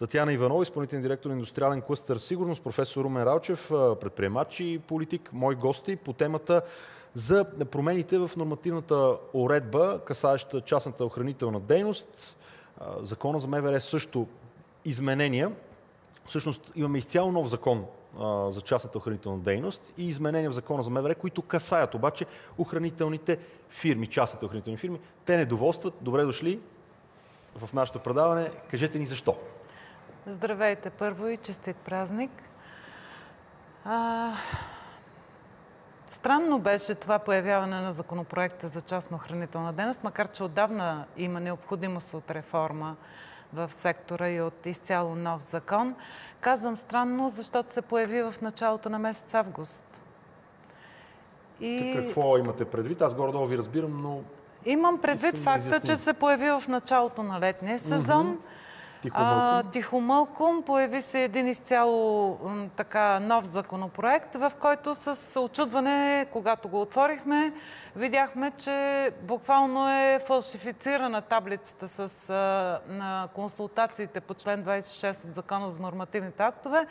Татьяна Иванова, изпълнителен директор на индустриален клъстър Сигурност, професор Румен Ралчев, предприемач и политик, мои гости по темата за промените в нормативната уредба, касаеща частната охранителна дейност. Закона за МВР също изменения. Всъщност имаме изцяло нов закон за частната охранителна дейност и изменения в закона за МВР, които касаят обаче охранителните фирми, частните охранителни фирми. Те недоволстват. Добре дошли в нашето предаване. Кажете ни защо. Здравейте първо и честит празник. А... Странно беше това появяване на законопроекта за частно охранителна дейност, макар че отдавна има необходимост от реформа в сектора и от изцяло нов закон. Казвам странно, защото се появи в началото на месец август. И... Какво имате предвид? Аз горе-долу ви разбирам, но... Имам предвид факта, да че се появи в началото на летния сезон. Mm-hmm Тихомълком. Тихомълком появи се един изцяло така нов законопроект, в който с очудване, когато го отворихме, видяхме, че буквално е фалшифицирана таблицата с, на консултациите по член 26 от Закона за нормативните актове,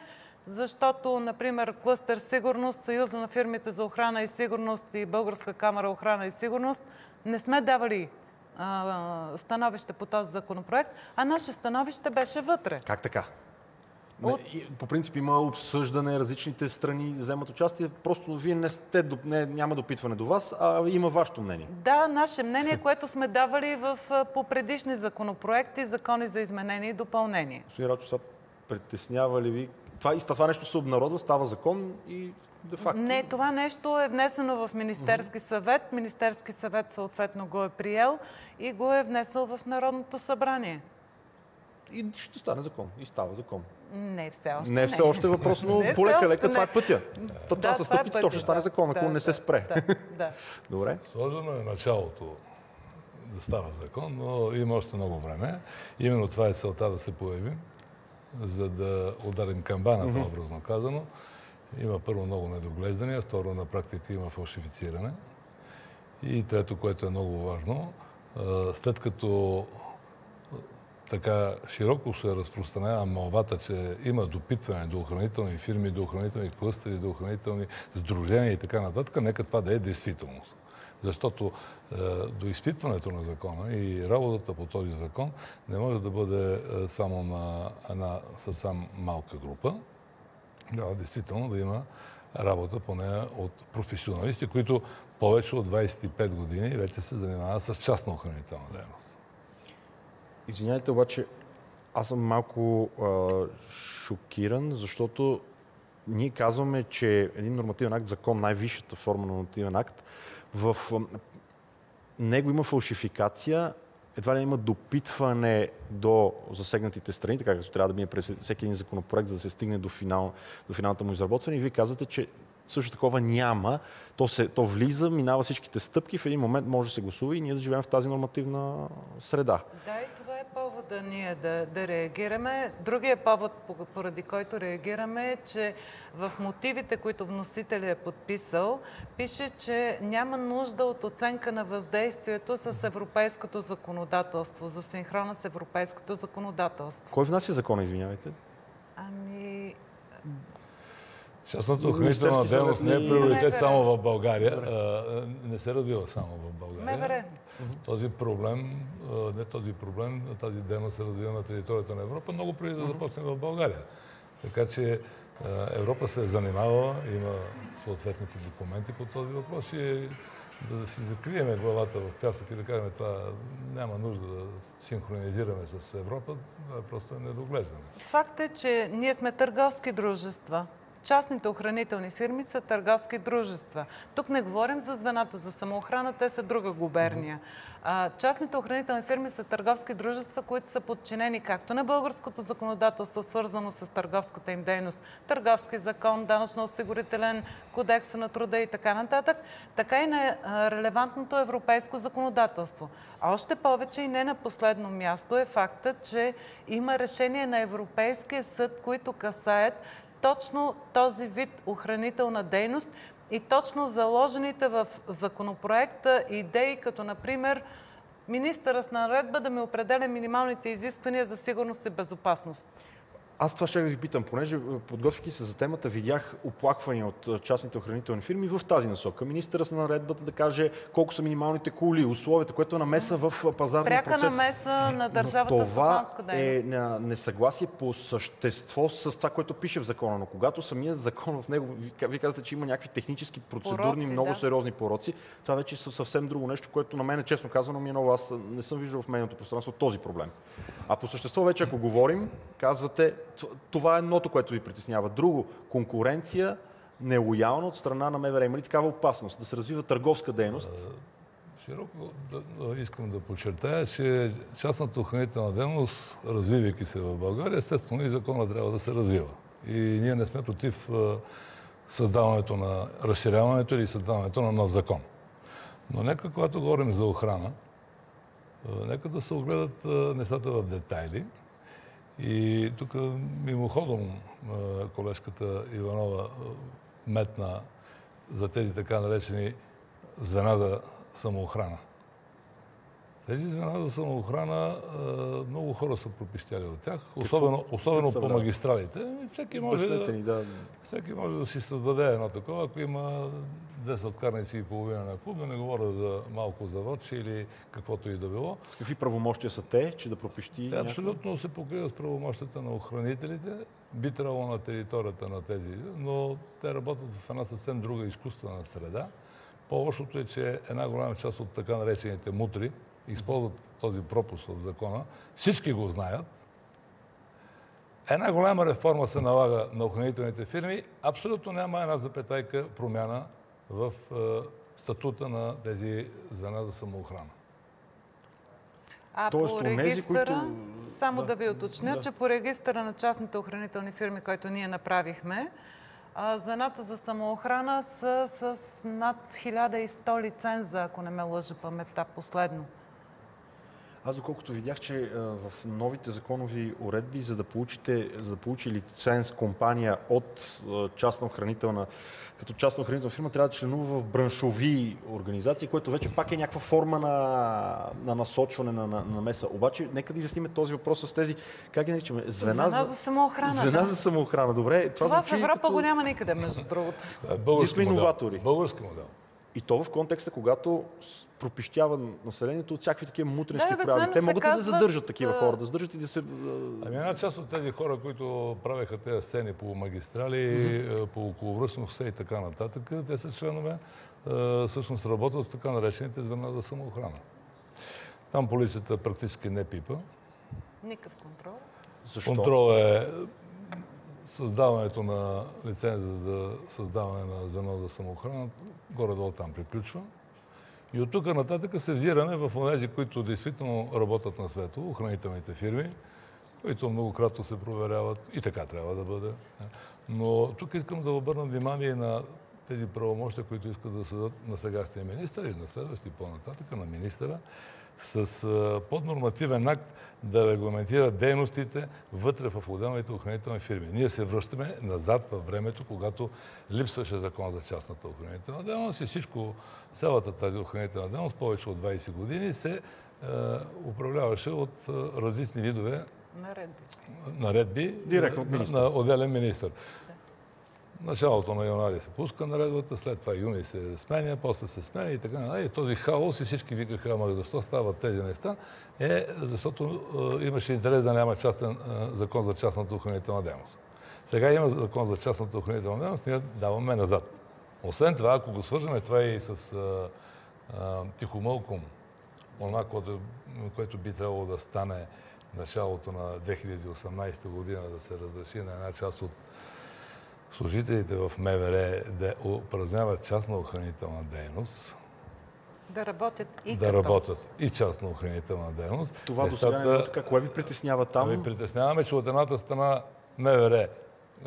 защото, например, Клъстер Сигурност, Съюза на фирмите за охрана и сигурност и Българска камера охрана и сигурност не сме давали становище по този законопроект, а наше становище беше вътре. Как така? От... По принцип има обсъждане, различните страни вземат участие. Просто вие не сте, не, няма допитване до вас, а има вашето мнение. Да, наше мнение, което сме давали в, по предишни законопроекти, закони за изменение и допълнение. Господин Рачо, притеснява ли ви? Това, и това нещо се обнародва, става закон и не, това нещо е внесено в Министерски съвет. Министерски съвет съответно го е приел и го е внесъл в Народното събрание. И ще стане закон. И става закон. Не все още. Не, все още е въпрос, но полека-лека това е пътя. То, това са е стъпките, то ще стане закон, ако не се спре. Да, Добре. Сложено е началото да става закон, но има още много време. Именно това е целта да се появим, за да ударим камбаната, образно казано. Има първо много недоглеждания, второ на практика има фалшифициране. И трето, което е много важно, след като така широко се разпространява малвата, че има допитване до охранителни фирми, до охранителни клъстери, до охранителни сдружения и така нататък, нека това да е действителност. Защото до изпитването на закона и работата по този закон не може да бъде само на една съвсем малка група, трябва действително да има работа по нея от професионалисти, които повече от 25 години вече се занимават с частна охранителна дейност. Извинявайте, обаче аз съм малко а, шокиран, защото ние казваме, че един нормативен акт, закон, най-висшата форма на нормативен акт, в него има фалшификация, едва ли има допитване до засегнатите страни, така както трябва да мине през всеки един законопроект, за да се стигне до, финал, до финалната му изработване. И вие казвате, че също такова няма. То, се, то влиза, минава всичките стъпки, в един момент може да се гласува и ние да живеем в тази нормативна среда. Да, и това повода ние да, да реагираме. Другия повод, поради който реагираме, е, че в мотивите, които вносителя е подписал, пише, че няма нужда от оценка на въздействието с европейското законодателство, за синхрона с европейското законодателство. Кой внася закона, извинявайте? Ами, Частната охранителна дейност не е приоритет само в България. Не се развива само в България. Този проблем, не този проблем, тази дейност се развива на територията на Европа много преди да започне в България. Така че Европа се е занимава, има съответните документи по този въпрос и да си закриеме главата в пясък и да кажем това няма нужда да синхронизираме с Европа, това е просто недоглеждане. Факт е, че ние сме търговски дружества. Частните охранителни фирми са търговски дружества. Тук не говорим за звената за самоохрана, те са друга губерния. А, частните охранителни фирми са търговски дружества, които са подчинени както на българското законодателство, свързано с търговската им дейност, търговски закон, данъчно-осигурителен кодекс на труда и така нататък, така и на релевантното европейско законодателство. А още повече и не на последно място е факта, че има решение на Европейския съд, които касаят точно този вид охранителна дейност и точно заложените в законопроекта идеи, като например министъра с наредба да ми определя минималните изисквания за сигурност и безопасност. Аз това ще ви питам, понеже е, подготвяйки се за темата, видях оплаквания от е, частните охранителни фирми в тази насока. Министъра с наредбата да каже колко са минималните кули, условията, което е намеса в е, пазарния Пряка процес. намеса на държавата Но това е дейност. на несъгласие по същество с това, което пише в закона. Но когато самият закон в него, вие казвате, че има някакви технически, процедурни, Пороци, много да. сериозни пороци, това вече е съвсем друго нещо, което на мен, честно казано, ми е много. Аз не съм виждал в медийното пространство този проблем. А по същество вече, ако говорим, казвате, това е едното, което ви притеснява. Друго, конкуренция, нелоялна от страна на МВР. Има ли такава опасност да се развива търговска дейност? Широко да, искам да подчертая, че частната охранителна дейност, развивайки се в България, естествено и закона трябва да се развива. И ние не сме против а, създаването на разширяването или създаването на нов закон. Но нека, когато говорим за охрана, а, нека да се огледат нещата в детайли. И тук мимоходом колежката Иванова метна за тези така наречени звена за самоохрана. Тези звена за самоохрана, много хора са пропищяли от тях, особено, особено по магистралите. Всеки може, да, ни, да. всеки може да си създаде едно такова, ако има две сладкарници и половина на клуб, да не говоря за малко заводче или каквото и да било. С какви правомощия са те, че да пропищи? Те абсолютно се покриват с правомощията на охранителите. Би трябвало на територията на тези, но те работят в една съвсем друга изкуствена среда. По-лошото е, че една голяма част от така наречените мутри използват този пропуск в закона. Всички го знаят. Една голяма реформа се налага на охранителните фирми. Абсолютно няма една запетайка промяна в е, статута на тези звена за самоохрана. А Тоест, по регистъра, които- само Да. да, ви уточня, Да. че по регистъра на частните охранителни фирми, който ние направихме, звената за самоохрана са с над 1100 лиценза, ако не ме лъжа паметта последно. Аз доколкото видях, че а, в новите законови уредби, за да, получите, за да получи лиценз компания от а, частна охранителна, като частна охранителна фирма, трябва да членува в браншови организации, което вече пак е някаква форма на, на насочване на, на, на меса. Обаче, нека да изясним този въпрос с тези, как ги наричаме? Звена, за, самоохрана. звена да. за самоохрана. Добре, това, Това в Европа като... го няма никъде, между другото. Български модел. Български модел. И то в контекста, когато пропищява населението от всякакви такива мутренски Да, прояви. обикновено Те могат ли да казват, задържат такива хора, да задържат и да се... Ами една част от тези хора, които правеха тези сцени по магистрали, е, по околовръстно все и така нататък, те са членове, е, всъщност работят в така наречените звена за самоохрана. Там полицията практически не пипа. Никакъв контрол. Защо? Контрол е създаването на лиценза за създаване на звено за самоохрана. Горе-долу там приключва. И от тук нататък се взираме в тези, които действително работят на светло, охранителните фирми, които многократно се проверяват и така трябва да бъде. Но тук искам да обърна внимание на тези правомощия, които искат да съдат на сегашния министр или на следващи по-нататък, на министъра, с поднормативен акт да регламентира дейностите вътре в отделните охранителни фирми. Ние се връщаме назад във времето, когато липсваше закон за частната охранителна дейност и всичко, цялата тази охранителна дейност, повече от 20 години, се а, управляваше от различни видове Наредби. наредби Директно от на отделен министр. Началото на януари се пуска наредбата, след това юни се сменя, после се сменя и така нататък. И този хаос и всички викаха, ама защо стават тези неща, е защото е, имаше интерес да няма частен, е, закон за частната охранителна дейност. Сега има закон за частната охранителна дейност, ние даваме назад. Освен това, ако го свържеме това и с е, е, тихомълком, онова, което, което би трябвало да стане началото на 2018 година, да се разреши на една част от служителите в МВР да упражняват частна охранителна дейност, Да работят и да като. работят и частна охранителна дейност. Това до сега не е така. Кое ви притеснява там? Ами притесняваме, че от едната страна МВР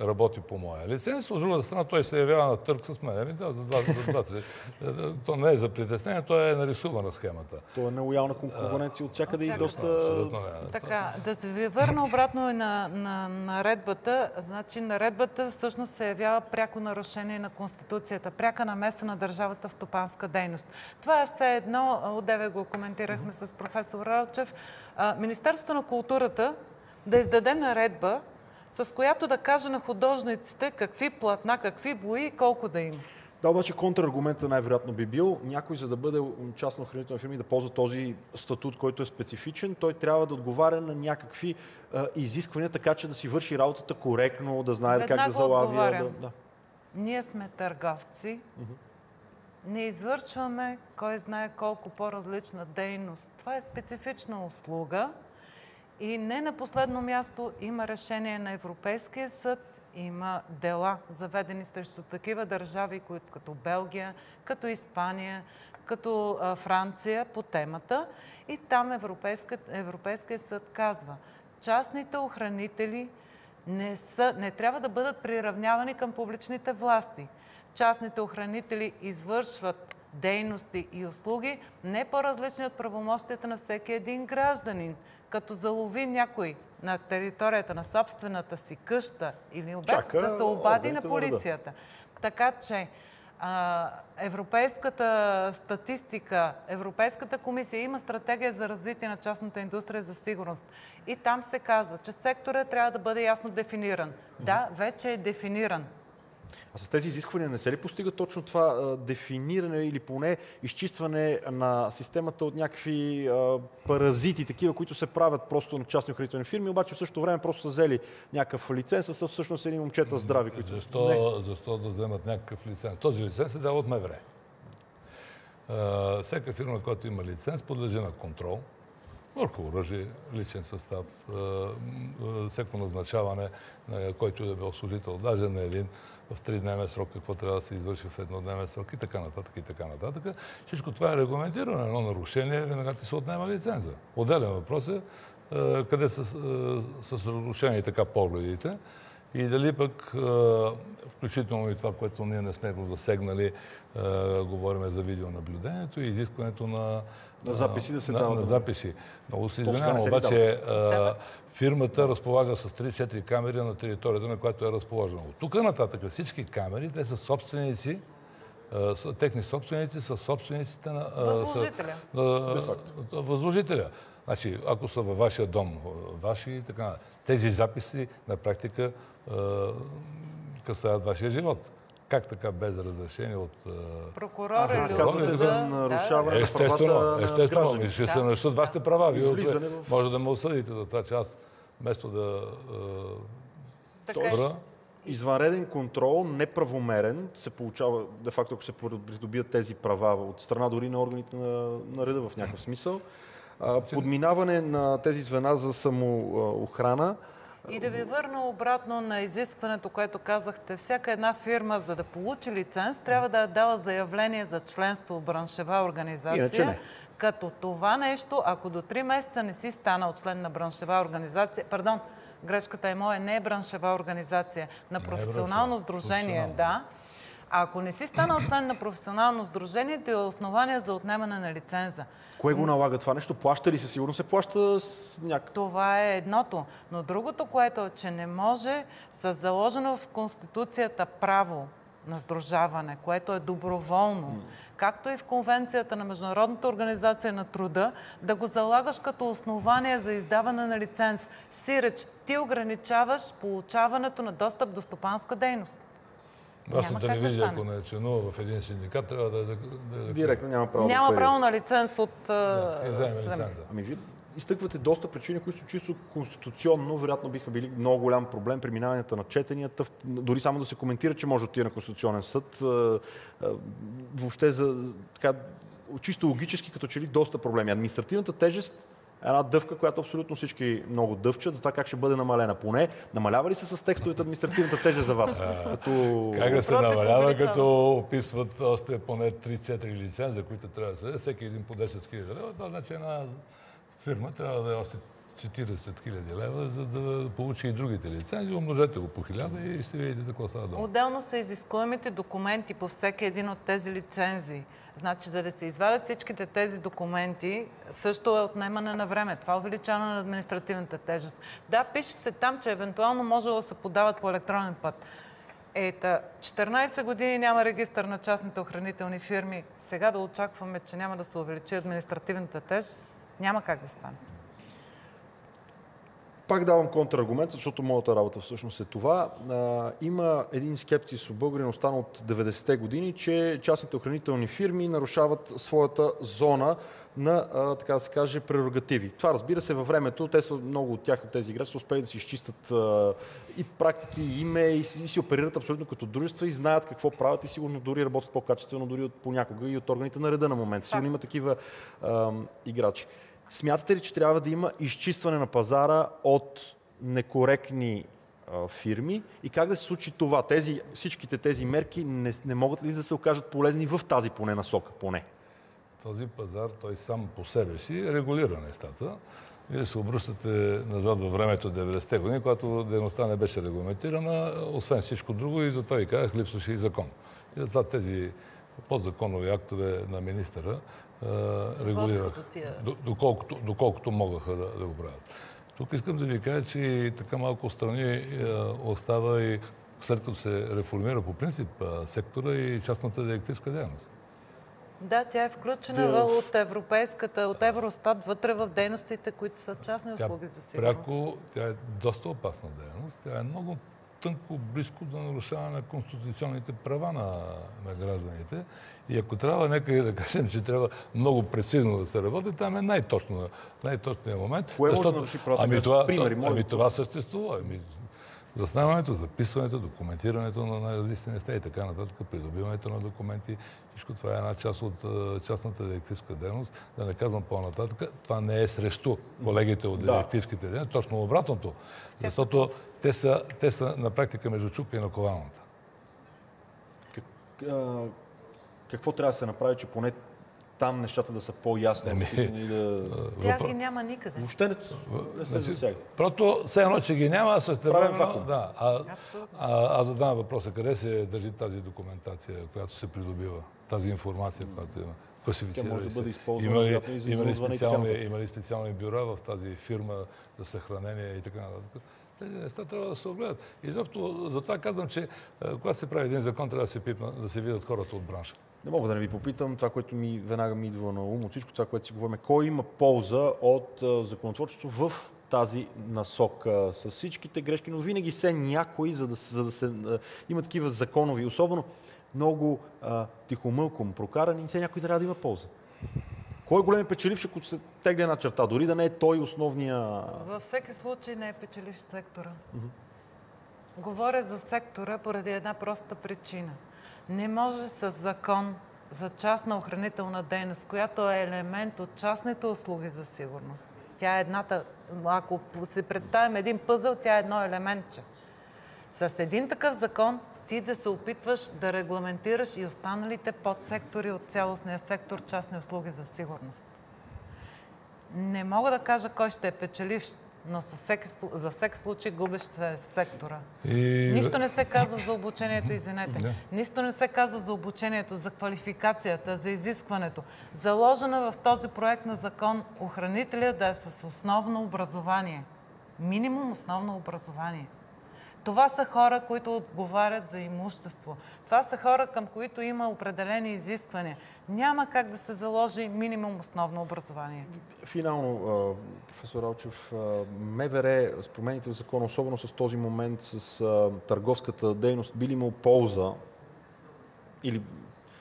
работи по моя лиценз, от другата страна той се явява на търг с мен. Ами да, за два, за два, три. То не е за притеснение, то е нарисувана схемата. То е нелоялна конкуренция от всякъде и доста... Абсолютно не. Така, да се ви върна обратно и на, на наредбата. Значи наредбата всъщност се явява пряко нарушение на Конституцията, пряка намеса на държавата в стопанска дейност. Това е все едно, отдеве го коментирахме с професор Ралчев, Министерството на културата да издаде наредба, с която да каже на художниците какви платна, какви бои и колко да има. Да, обаче контраргумента най-вероятно би бил някой, за да бъде частна охранителна фирма и да ползва този статут, който е специфичен, той трябва да отговаря на някакви а, изисквания, така че да си върши работата коректно, да знае Веднага как да залавя. Да, да. Ние сме търговци, не извършваме кой знае колко по-различна дейност. Това е специфична услуга и не на последно място има решение на Европейския съд, има дела заведени срещу такива държави, които като Белгия, като Испания, като Франция по темата. И там Европейска, Европейския съд казва, частните охранители не, са, не трябва да бъдат приравнявани към публичните власти. Частните охранители извършват дейности и услуги не по-различни от правомощията на всеки един гражданин. Като залови някой на територията на собствената си къща или обект, Чака да се обади на полицията. Така че а, европейската статистика, Европейската комисия има стратегия за развитие на частната индустрия за сигурност. И там се казва, че секторът трябва да бъде ясно дефиниран. Да, вече е дефиниран. А с тези изисквания не се ли постига точно това дефиниране или поне изчистване на системата от някакви паразити, такива, които се правят просто на частни охранителни фирми, обаче в същото време просто са взели някакъв лиценз, а са всъщност едни момчета здрави, които... Защо, защо да вземат някакъв лиценз? Този лиценз се дава от МВР. Всяка фирма, която има лиценз, подлежи на контрол върху оръжие, личен състав, всяко назначаване, на който да бил служител, даже на един в тридневен срок, какво трябва да се извърши в еднодневен срок и така нататък и така нататък. Всичко това е регламентирано. Едно нарушение, веднага ти се отнема лиценза. Отделен въпрос е къде са съсредоточени така погледите и дали пък, включително и това, което ние не сме го засегнали, а, говорим за видеонаблюдението и изискването на, На записи да се на, дават. на записи. Много се извинявам, обаче а, фирмата разполага с 3-4 камери на територията, на която е разположена. От тук нататък всички камери, те са собственици, са, техни собственици са собствениците на... са- Възложителя. а, възложителя. Значи, ако са във вашия дом, ваши и така. Тези записи на практика а, касаят вашия живот. Как така без разрешение от... Прокурор или казвате от за нарушаване. на Естествено, правата на естествено. гражданите. Ми Ще се Да. нарушат вашите права. Вие Влизане може да ме осъдите за това, че аз вместо да... Така е. а, добра, Извънреден контрол, неправомерен, се получава, де факто, ако се придобият тези права от страна дори на органите на, на реда в някакъв смисъл. А, подминаване на тези звена за самоохрана. И да ви върна обратно на изискването, което казахте. Всяка една фирма, за да получи лиценз, трябва да дава заявление за членство в браншева организация. Като това нещо, ако до 3 месеца не си станал член на браншева организация, пардон, грешката е моя, не е браншева организация, на професионално браншева, сдружение, професионално. да. А ако не си станал член на професионално сдружение, ти е основание за отнемане на лиценза. Кое го налага това нещо? Плаща ли се? Сигурно се плаща с някакъв... Това е едното. Но другото, което е, че не може с заложено в Конституцията право на сдружаване, което е доброволно, както и в Конвенцията на Международната организация на труда, да го залагаш като основание за издаване на лиценз. Сиреч, ти ограничаваш получаването на достъп до стопанска дейност. вашата да телевизия, ако не е членува в един синдикат, трябва да... да, да, да Директно няма право да Няма пари. право на лиценз от... да, да лиценза. Ами вие изтъквате доста причини, които са чисто конституционно, вероятно биха били много голям проблем при на четенията, дори само да се коментира, че може да отиде на Конституционен съд. а, а, Въобще за така, чисто логически, като че ли доста проблеми. Административната тежест е една дъвка, която абсолютно всички много дъвчат за това как ще бъде намалена. Поне намалява ли се с текстовете административната тежест за вас? Като... Как да се намалява, като описват още поне 3-4 лиценза, които трябва да се всеки един по 10 000 лева. Това значи една фирма трябва да е още 40 000 лева, за да получи и другите лицензи. Умножете го по 1000 и ще видите за какво става дума. Отделно са изискуемите документи по всеки един от тези лицензии. Значи, за да се извадят всичките тези документи, също е отнемане на време. Това увеличаване на административната тежест. Да, пише се там, че евентуално може да се подават по електронен път. Ета, 14 години няма регистър на частните охранителни фирми. Сега да очакваме, че няма да се увеличи административната тежест, няма как да стане. пак давам контраргумент, защото моята работа всъщност е това. А, има един скепсис у българин, останал от 90-те години, че частните охранителни фирми нарушават своята зона на, а, така да се каже, прерогативи. Това разбира се във времето, те са много от тях, от тези играчи, са успели да си изчистят а, и практики, и име, и си, и си оперират абсолютно като дружества и знаят какво правят и сигурно дори работят по-качествено, дори от, понякога и от органите на реда на момента. Сигурно има такива а, играчи. Смятате ли, че трябва да има изчистване на пазара от некоректни а, фирми и как да се случи това? Тези, всичките тези мерки не, не могат ли да се окажат полезни в тази поне насока? Поне. Този пазар, той сам по себе си регулира нещата. Вие се обръщате назад във времето 90-те години, когато дейността не беше регламентирана, освен всичко друго и затова ви казах, липсваше и закон. И затова тези подзаконови актове на министъра регулирах, доколкото, доколкото могаха да, да го правят. Тук искам да ви кажа, че и така малко страни остава и след като се реформира по принцип сектора и частната директивска дейност. Да, тя е включена да. от европейската, от Евростат вътре в дейностите, които са частни услуги за сигурност. Пряко, тя е доста опасна дейност. Тя е много тънко, близко до нарушаване на конституционните права на, на гражданите. И ако трябва някъде да кажем, че трябва много прецизно да се работи, там е най-точно, най-точният момент. Кое защото, може да наруши правата? Ами, това, примери, ами това съществува. Ами, Заснемането, записването, документирането на различни неща и така нататък, придобиването на документи, всичко това е една част от частната директивска дейност. Да не казвам по-нататък, това не е срещу колегите от директивските дейности, точно обратното. Защото те са, те са на практика между чука и наковалната. Как, какво трябва да се направи, че поне там нещата да са по-ясно разписани и да... Тя ги няма никъде. Въобще не, не се значи, засяга. Просто все едно, че ги няма, а също време... Да, а, а, аз задавам въпроса, къде се държи тази документация, която се придобива, тази информация, която има? Класифицира може да бъде използвана има ли, има, ли специални, има ли специални бюра в тази фирма за съхранение и така нататък? Тези неща трябва да се огледат. И защото затова казвам, че когато се прави един закон, трябва да се, пипна, да се видят хората от бранша. Не мога да не ви попитам това, което ми веднага ми идва на ум от всичко това, което си говорим. Кой има полза от законотворчество в тази насока с всичките грешки, но винаги се някой, за да, за да се... А, има такива законови, особено много а, тихомълком прокарани, все някой трябва да има полза. Кой е големи печеливш, ако се тегне една черта, дори да не е той основния... Във всеки случай не е печеливш сектора. Mm-hmm. Говоря за сектора поради една проста причина – не може с закон за частна охранителна дейност, която е елемент от частните услуги за сигурност. Тя е едната, ако се представим един пъзъл, тя е едно елементче. С един такъв закон ти да се опитваш да регламентираш и останалите подсектори от цялостния сектор частни услуги за сигурност. Не мога да кажа кой ще е печеливш но за всеки, за всеки случай губещ се сектора. И... Нищо не се казва за обучението, извинете. Да. Нищо не се казва за обучението, за квалификацията, за изискването. Заложена в този проект на закон охранителя да е с основно образование. Минимум основно образование. Това са хора, които отговарят за имущество. Това са хора, към които има определени изисквания. Няма как да се заложи минимум основно образование. Финално, професор Алчев, МВР с промените в закона, особено с този момент с търговската дейност, би ли имал полза или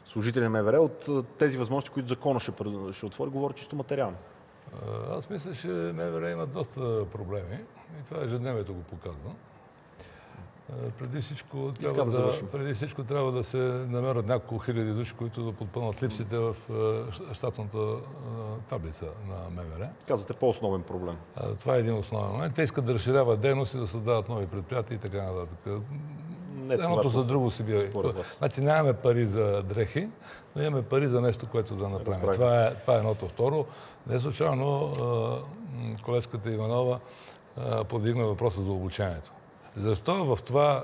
служители на МВР от тези възможности, които закона ще, ще отвори, говоря чисто материално? Аз мисля, че МВР има доста проблеми и това ежедневието го показва. Преди всичко, трябва да, да преди всичко трябва да се намерят няколко хиляди души, които да подпълнат липсите в щатната таблица на МВР. Казвате по-основен проблем. Това е един основен момент. Те искат да разширяват дейност и да създават нови предприятия и така нататък. Не, Едното за друго си бива. Значи нямаме пари за дрехи, но имаме пари за нещо, което да направим. Това е, това е едното. Второ, не случайно колежката Иванова подигна въпроса за обучението. Защо в това,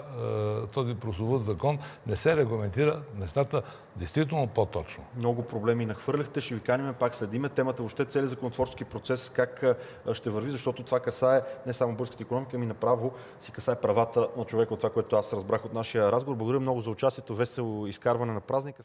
е, този прословут закон не се регламентира нещата действително по-точно? Много проблеми нахвърляхте, ще ви каним пак следиме темата, въобще целият законотворчески процес, как е, ще върви, защото това касае не само българската економика, ами направо си касае правата на човека от това, което аз разбрах от нашия разговор. Благодаря много за участието, весело изкарване на празника.